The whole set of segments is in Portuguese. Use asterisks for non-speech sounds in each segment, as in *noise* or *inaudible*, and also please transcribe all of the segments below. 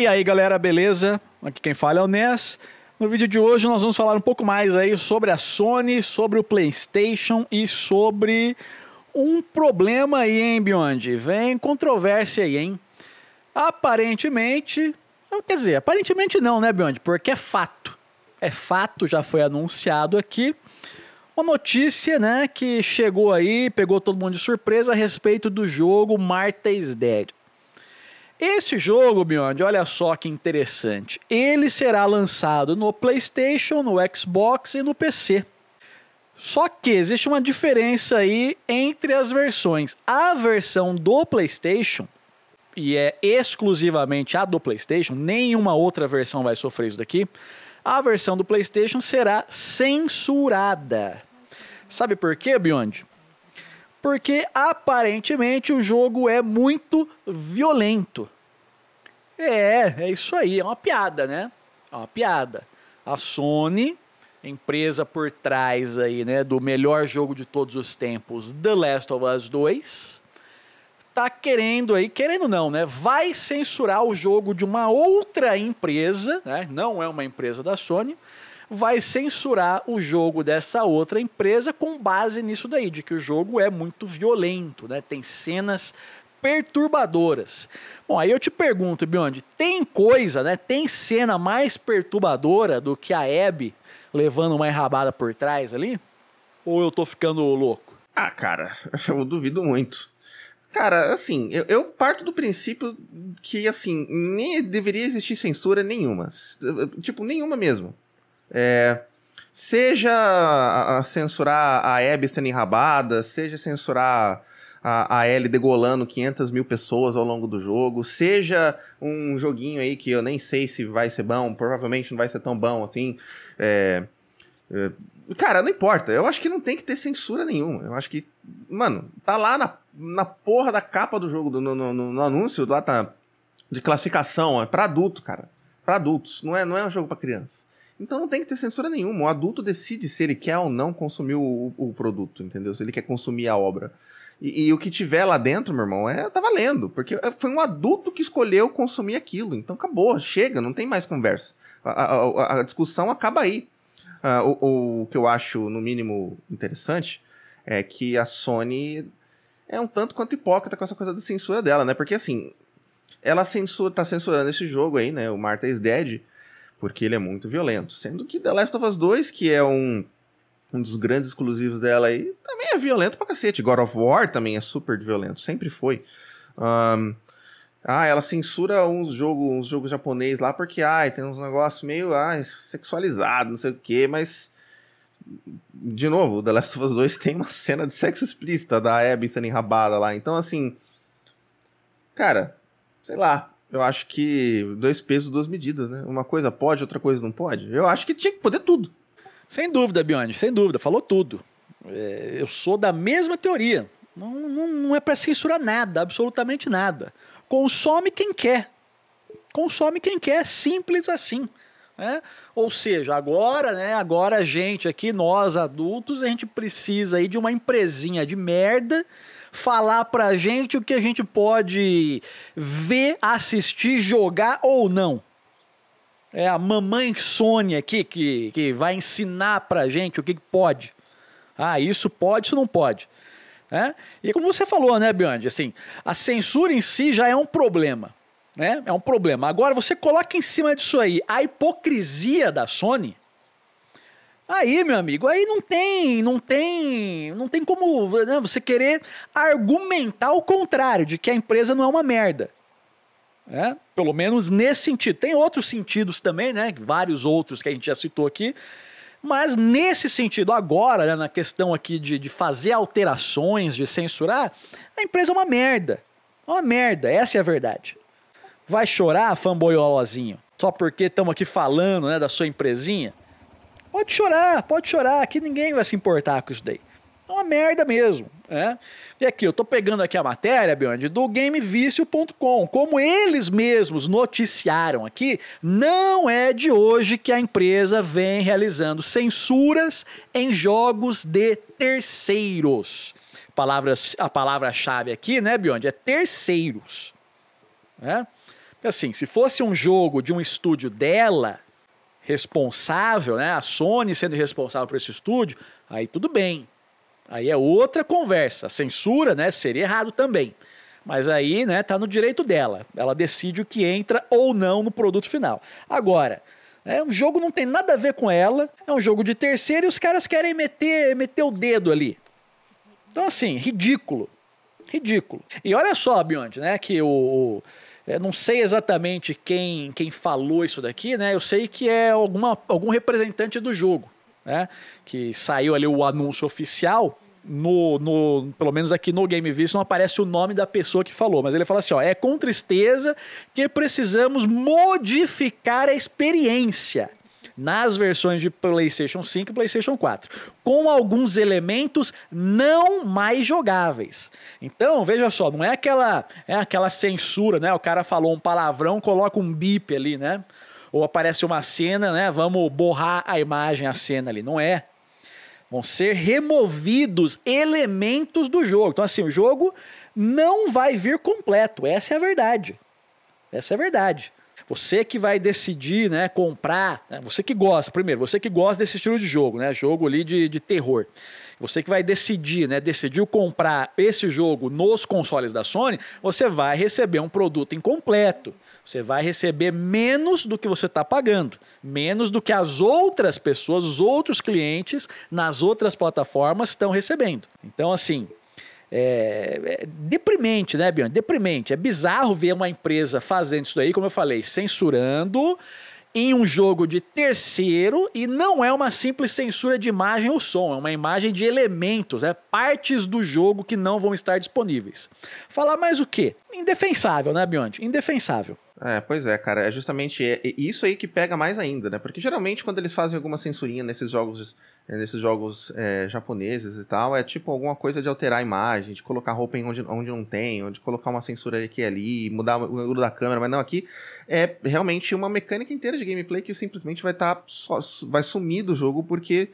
E aí galera, beleza? Aqui quem fala é o Ness. No vídeo de hoje nós vamos falar um pouco mais aí sobre a Sony, sobre o PlayStation e sobre um problema aí, hein, Beyond? Vem controvérsia aí, hein? Aparentemente, quer dizer, aparentemente não, né, Beyond? Porque é fato. É fato, já foi anunciado aqui. Uma notícia, né, que chegou aí, pegou todo mundo de surpresa a respeito do jogo Martha is Dead. Esse jogo, Beyond, olha só que interessante. Ele será lançado no PlayStation, no Xbox e no PC. Só que existe uma diferença aí entre as versões. A versão do PlayStation, e é exclusivamente a do PlayStation, nenhuma outra versão vai sofrer isso daqui. A versão do PlayStation será censurada. Sabe por quê, Beyond? Porque aparentemente o jogo é muito violento. É, é isso aí, é uma piada, né? É uma piada. A Sony, empresa por trás aí, né, do melhor jogo de todos os tempos, The Last of Us 2, tá querendo aí, querendo não, né, vai censurar o jogo de uma outra empresa, né, não é uma empresa da Sony, vai censurar o jogo dessa outra empresa com base nisso daí, de que o jogo é muito violento, né? Tem cenas perturbadoras. Bom, aí eu te pergunto, Beyond, tem coisa, né? Tem cena mais perturbadora do que a Abby levando uma enrabada por trás ali? Ou eu tô ficando louco? Ah, cara, *laughs* eu duvido muito. Cara, assim, eu, eu, parto do princípio que, assim, nem deveria existir censura nenhuma. Tipo, nenhuma mesmo. É, seja a, censurar a Abby sendo enrabada, seja censurar a, a Ellie degolando 500 mil pessoas ao longo do jogo, seja um joguinho aí que eu nem sei se vai ser bom, provavelmente não vai ser tão bom assim. É, é, cara, não importa. Eu acho que não tem que ter censura nenhuma. Eu acho que, mano, tá lá na, na porra da capa do jogo, no, no, no anúncio, lá tá de classificação, é pra adulto, cara. Pra adultos, não é, não é um jogo pra criança. Então não tem que ter censura nenhuma. O adulto decide se ele quer ou não consumir o, o produto, entendeu? Se ele quer consumir a obra. E, e, o que tiver lá dentro, meu irmão, é tá valendo. Porque é, foi um adulto que escolheu consumir aquilo. Então acabou, chega, não tem mais conversa. A, a, a discussão acaba aí. Uh, o, o, que eu acho, no mínimo, interessante é que a Sony é um tanto quanto hipócrita com essa coisa da censura dela, né? Porque assim, ela censura, tá censurando esse jogo aí, né? O Martha is Dead porque ele é muito violento. Sendo que The Last of Us 2, que é um, um dos grandes exclusivos dela aí, também é violento pra cacete. God of War também é super violento, sempre foi. Um, ah, ela censura uns jogos uns jogos japonês lá porque ai, tem uns negócios meio ai, sexualizado, não sei o que, mas de novo, The Last of Us 2 tem uma cena de sexo explícita da Abby sendo enrabada lá. Então, assim, cara, sei lá, eu acho que dois pesos, duas medidas, né? Uma coisa pode, outra coisa não pode. Eu acho que tinha que poder tudo. Sem dúvida, Bione, sem dúvida, falou tudo. É, eu sou da mesma teoria. Não, não, não é para censurar nada, absolutamente nada. Consome quem quer. Consome quem quer, simples assim. Né? Ou seja, agora, né, agora a gente aqui, nós adultos, a gente precisa aí de uma empresinha de merda falar pra gente o que a gente pode ver, assistir, jogar ou não. É a mamãe Sônia aqui que, que vai ensinar pra gente o que, pode. Ah, isso pode, isso não pode. É? E como você falou, né, Beyond? Assim, a censura em si já é um problema. Né? É um problema. Agora, você coloca em cima disso aí a hipocrisia da Sony, Aí, meu amigo, aí não tem, não tem, não tem como né, você querer argumentar o contrário, de que a empresa não é uma merda. É? Pelo menos nesse sentido. Tem outros sentidos também, né? Vários outros que a gente já citou aqui. Mas nesse sentido, agora, né, na questão aqui de, de fazer alterações, de censurar, a empresa é uma merda. É uma merda, essa é a verdade. Vai chorar, fanboyolozinho, só porque estamos aqui falando né, da sua empresinha? Pode chorar, pode chorar, aqui ninguém vai se importar com isso daí. É uma merda mesmo. Né? E aqui, eu tô pegando aqui a matéria, Beyond, do GameVício.com. Como eles mesmos noticiaram aqui, não é de hoje que a empresa vem realizando censuras em jogos de terceiros. Palavras, a palavra-chave aqui, né, Beyond, é terceiros. Né? Assim, se fosse um jogo de um estúdio dela, responsável, né? A Sony sendo responsável por esse estúdio, aí tudo bem. Aí é outra conversa. A censura, né, seria errado também. Mas aí, né, tá no direito dela. Ela decide o que entra ou não no produto final. Agora, é, um jogo não tem nada a ver com ela, é um jogo de terceiro e os caras querem meter, meter o dedo ali. Então, assim, ridículo. Ridículo. E olha só, Beyond, né, que o, eu não sei exatamente quem, quem falou isso daqui, né? Eu sei que é alguma, algum representante do jogo, né? Que saiu ali o anúncio oficial. No, no, pelo menos aqui no Game Vision não aparece o nome da pessoa que falou, mas ele fala assim: ó, é com tristeza que precisamos modificar a experiência nas versões de PlayStation 5 e PlayStation 4, com alguns elementos não mais jogáveis. Então, veja só, não é aquela é aquela censura, né? O cara falou um palavrão, coloca um bip ali, né? Ou aparece uma cena, né? Vamos borrar a imagem, a cena ali. Não é. Vão ser removidos elementos do jogo. Então, assim, o jogo não vai vir completo. Essa é a verdade. Essa é a verdade. Você que vai decidir, né, comprar, né, você que gosta, primeiro, você que gosta desse estilo de jogo, né, jogo ali de, de terror. Você que vai decidir, né, decidiu comprar esse jogo nos consoles da Sony, você vai receber um produto incompleto. Você vai receber menos do que você está pagando, menos do que as outras pessoas, os outros clientes nas outras plataformas estão recebendo. Então, assim, é, é, deprimente, né, Bianca? Deprimente. É bizarro ver uma empresa fazendo isso daí, como eu falei, censurando em um jogo de terceiro e não é uma simples censura de imagem ou som, é uma imagem de elementos, é partes do jogo que não vão estar disponíveis. Falar mais o quê? Indefensável, né, Bionte? Indefensável. É, pois é, cara. É justamente isso aí que pega mais ainda, né? Porque geralmente quando eles fazem alguma censurinha nesses jogos, é, nesses jogos é, japoneses e tal, é tipo alguma coisa de alterar a imagem, de colocar roupa em onde, onde não tem, ou de colocar uma censura aqui e ali, mudar o ângulo da câmera, mas não, aqui é realmente uma mecânica inteira de gameplay que simplesmente vai estar tá, vai sumir do jogo porque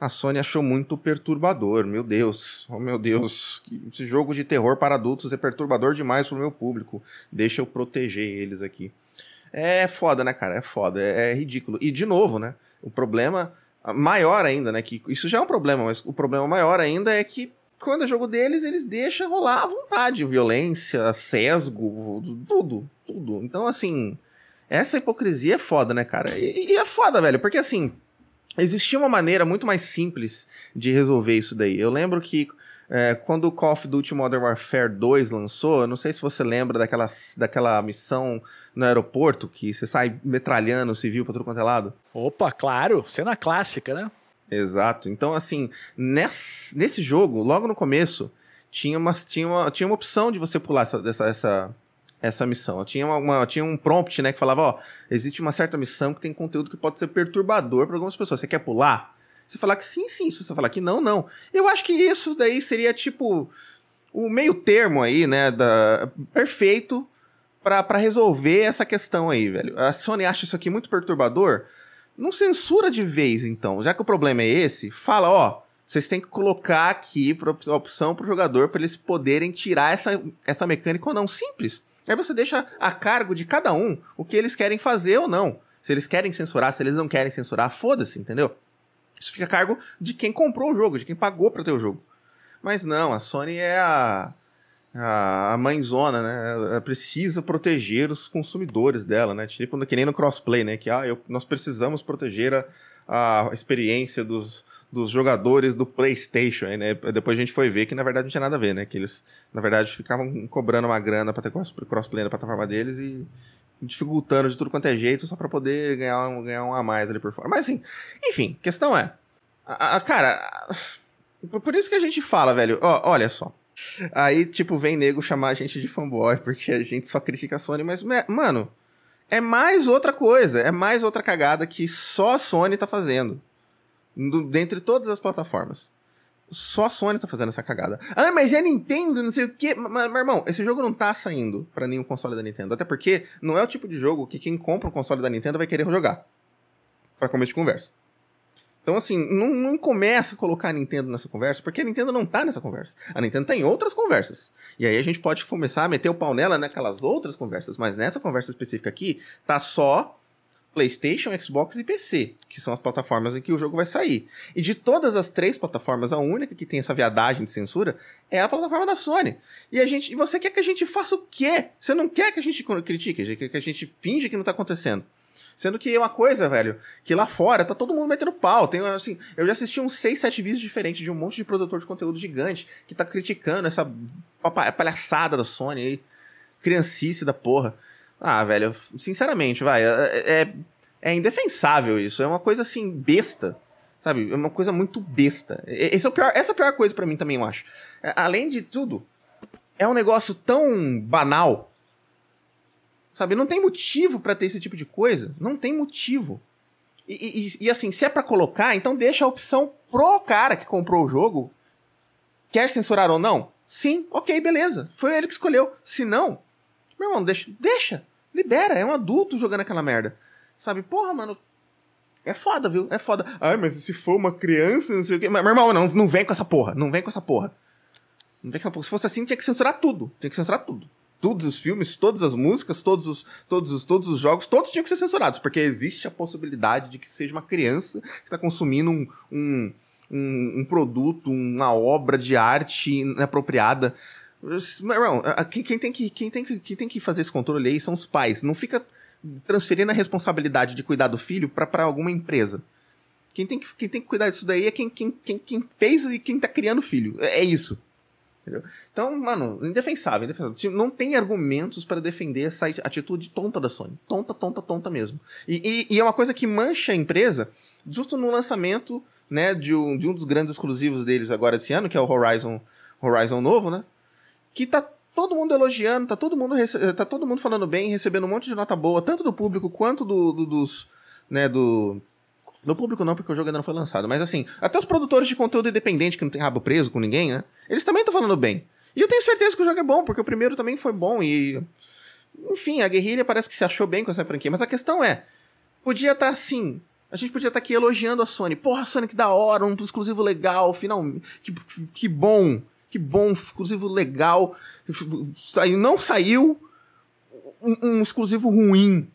a Sony achou muito perturbador. Meu Deus, oh meu Deus, esse jogo de terror para adultos é perturbador demais pro meu público. Deixa eu proteger eles aqui. É foda, né, cara? É foda, é, é ridículo. E de novo, né? O problema maior ainda, né? Que isso já é um problema, mas o problema maior ainda é que quando é jogo deles, eles deixam rolar à vontade, violência, sesgo, tudo, tudo. Então, assim, essa hipocrisia é foda, né, cara? E, e é foda, velho, porque assim, existia uma maneira muito mais simples de resolver isso daí. Eu lembro que é, quando o Call of Duty Modern Warfare 2 lançou, eu não sei se você lembra daquela, daquela missão no aeroporto, que você sai metralhando o civil pra tudo quanto é lado. Opa, claro, cena clássica, né? Exato. Então, assim, nesse, nesse jogo, logo no começo, tinha uma, tinha uma, tinha uma opção de você pular essa, essa, essa, essa missão. Tinha, uma, uma, tinha um prompt, né, que falava, ó, existe uma certa missão que tem conteúdo que pode ser perturbador para algumas pessoas. Você quer pular? Você falar que sim, sim. Se você falar que não, não. Eu acho que isso daí seria, tipo, o meio termo aí, né, da, perfeito para resolver essa questão aí, velho. A Sony acha isso aqui muito perturbador. Não censura de vez, então. Já que o problema é esse, fala, ó, vocês têm que colocar aqui a opção pro jogador para eles poderem tirar essa, essa mecânica ou não. Simples. Aí você deixa a cargo de cada um o que eles querem fazer ou não. Se eles querem censurar, se eles não querem censurar, foda-se, entendeu? Isso fica a cargo de quem comprou o jogo, de quem pagou para ter o jogo. Mas não, a Sony é a, a, a mãezona, né? Ela precisa proteger os consumidores dela, né? Tipo, que nem no crossplay, né? Que ah, eu, nós precisamos proteger a, a experiência dos, dos jogadores do PlayStation. Né? Depois a gente foi ver que na verdade não tinha nada a ver, né? Que eles, na verdade, ficavam cobrando uma grana para ter crossplay na plataforma deles e dificultando de tudo quanto é jeito só para poder ganhar um, ganhar um a mais ali por fora. Mas assim, enfim, questão é. A, a, cara, por isso que a gente fala, velho, ó, olha só. Aí, tipo, vem nego chamar a gente de fanboy porque a gente só critica a Sony, mas, mano, é mais outra coisa, é mais outra cagada que só a Sony tá fazendo dentre todas as plataformas. Só a Sony tá fazendo essa cagada. Ah, mas é a Nintendo, não sei o quê. Mas, meu irmão, esse jogo não tá saindo para nenhum console da Nintendo. Até porque não é o tipo de jogo que quem compra um console da Nintendo vai querer jogar. Para começo de conversa. Então, assim, não, não começa a colocar a Nintendo nessa conversa, porque a Nintendo não tá nessa conversa. A Nintendo tá em outras conversas. E aí a gente pode começar a meter o pau nela naquelas outras conversas, mas nessa conversa específica aqui, tá só PlayStation, Xbox e PC, que são as plataformas em que o jogo vai sair. E de todas as três plataformas, a única que tem essa viadagem de censura é a plataforma da Sony. E a gente, e você quer que a gente faça o quê? Você não quer que a gente critique, que a gente finge que não tá acontecendo. Sendo que é uma coisa, velho, que lá fora tá todo mundo metendo pau. Tem, assim, eu já assisti uns 6, 7 vídeos diferentes de um monte de produtor de conteúdo gigante que tá criticando essa palhaçada da Sony aí. Criancice da porra. Ah, velho, sinceramente, vai. É, é, é, indefensável isso. É uma coisa assim, besta. Sabe? É uma coisa muito besta. Esse é o pior, essa é a pior coisa para mim também, eu acho. É, além de tudo, é um negócio tão banal. Sabe? Não tem motivo para ter esse tipo de coisa. Não tem motivo. E, e, e assim, se é para colocar, então deixa a opção pro cara que comprou o jogo. Quer censurar ou não? Sim, ok, beleza. Foi ele que escolheu. Se não, meu irmão, deixa. Deixa. Libera, é um adulto jogando aquela merda. Sabe? Porra, mano. É foda, viu? É foda. Ai, mas se for uma criança, não sei o quê. Mas, meu irmão, não, não vem com essa porra. Não vem com essa porra. Não vem com essa porra. Se fosse assim, tinha que censurar tudo. Tinha que censurar tudo. Todos os filmes, todas as músicas, todos os, todos os, todos os jogos, todos tinham que ser censurados, porque existe a possibilidade de que seja uma criança que está consumindo um, um, um, um produto, uma obra de arte inapropriada. Quem, tem que, quem, tem que, quem tem que fazer esse controle aí são os pais. Não fica transferindo a responsabilidade de cuidar do filho para alguma empresa. Quem tem, que, quem tem que cuidar disso daí é quem, quem, quem, quem fez e quem tá criando o filho. É, é isso. Entendeu? Então, mano, indefensável, indefensável. Tipo, não tem argumentos para defender essa atitude tonta da Sony. Tonta, tonta, tonta mesmo. E, e, e, é uma coisa que mancha a empresa justo no lançamento né, de, um, de um dos grandes exclusivos deles agora esse ano, que é o Horizon, Horizon novo, né? Que tá todo mundo elogiando, tá todo mundo, tá todo mundo falando bem, recebendo um monte de nota boa, tanto do público quanto do, do dos, né, do... Do público não, porque o jogo ainda não foi lançado. Mas assim, até os produtores de conteúdo independente, que não tem rabo preso com ninguém, né? Eles também estão falando bem. E eu tenho certeza que o jogo é bom, porque o primeiro também foi bom e... Enfim, a guerrilha parece que se achou bem com essa franquia. Mas a questão é, podia estar tá, assim... A gente podia estar tá aqui elogiando a Sony. Porra, Sony, que da hora, um exclusivo legal, final... Que, que bom que bom, exclusivo legal. Saiu, não saiu um, um, exclusivo ruim.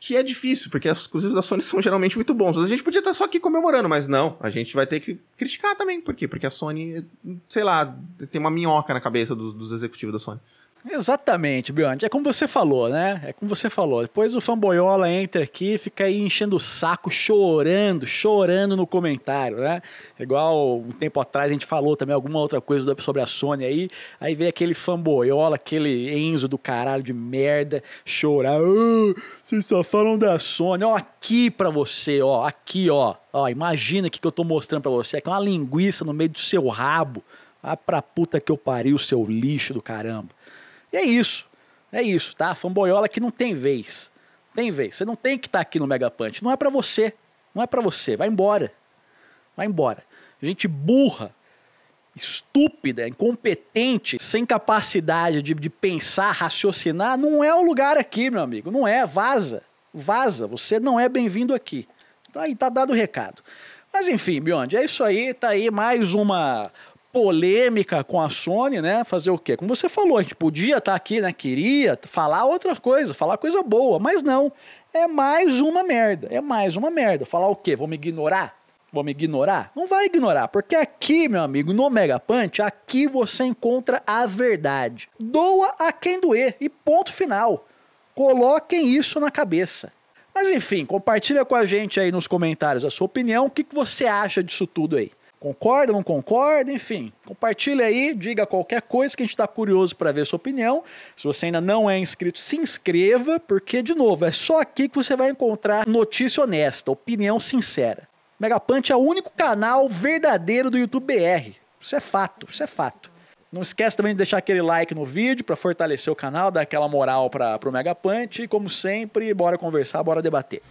Que é difícil, porque os exclusivos da Sony são geralmente muito bons. A gente podia estar só aqui comemorando, mas não. A gente vai ter que criticar também. Por quê? Porque a Sony, sei lá, tem uma minhoca na cabeça dos, dos executivos da Sony. Exatamente, Beyond. É como você falou, né? É como você falou. Depois o fanboyola entra aqui e fica aí enchendo o saco, chorando, chorando no comentário, né? Igual um tempo atrás a gente falou também alguma outra coisa sobre a Sony aí. Aí vem aquele fanboyola, aquele Enzo do caralho de merda, chorar. Oh, vocês só falam da Sony. Ó, aqui pra você, ó. Aqui, ó. Ó, imagina aqui que eu tô mostrando pra você. Aqui é uma linguiça no meio do seu rabo. Ah, pra puta que eu pariu, seu lixo do caramba. E é isso. É isso, tá? Fanboyola que não tem vez. Tem vez. Você não tem que estar tá aqui no Mega Punch. Não é para você. Não é para você. Vai embora. Vai embora. Gente burra, estúpida, incompetente, sem capacidade de, de pensar, raciocinar, não é o lugar aqui, meu amigo. Não é. Vaza. Vaza. Você não é bem-vindo aqui. Tá aí, tá dado o recado. Mas enfim, Beyond, é isso aí. Tá aí mais uma polêmica com a Sony, né? Fazer o quê? Como você falou, a gente podia estar tá aqui, né? Queria falar outra coisa, falar coisa boa, mas não. É mais uma merda. É mais uma merda. Falar o quê? Vamos ignorar? Vamos ignorar? Não vai ignorar, porque aqui, meu amigo, no Mega Punch, aqui você encontra a verdade. Doa a quem doer e ponto final. Coloquem isso na cabeça. Mas enfim, compartilha com a gente aí nos comentários a sua opinião, o que, que você acha disso tudo aí. Concorda, não concorda? Enfim, compartilha aí, diga qualquer coisa que a gente está curioso para ver sua opinião. Se você ainda não é inscrito, se inscreva, porque, de novo, é só aqui que você vai encontrar notícia honesta, opinião sincera. Megapunk é o único canal verdadeiro do YouTube BR. Isso é fato, isso é fato. Não esquece também de deixar aquele like no vídeo para fortalecer o canal, dar aquela moral para o Megapunk. E como sempre, bora conversar, bora debater.